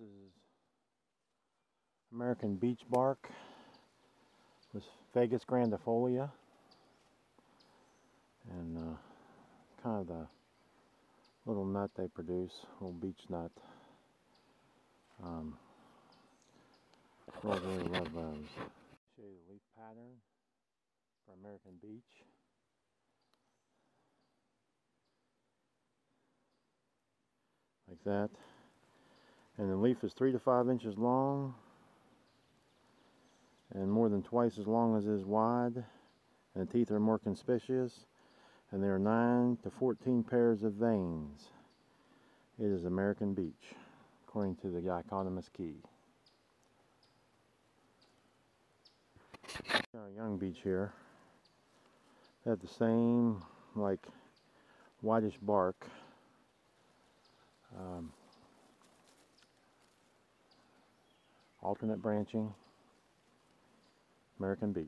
is American beech bark with Fagus grandifolia and uh, kind of the little nut they produce, little beech nut. Um, really, really love those. Show you the leaf pattern for American beech. Like that. And the leaf is three to five inches long and more than twice as long as it is wide. And the teeth are more conspicuous and there are 9 to 14 pairs of veins. It is American beech, according to the dichotomous key. Young beech here. They have the same, like, whitish bark. Alternate branching, American beech.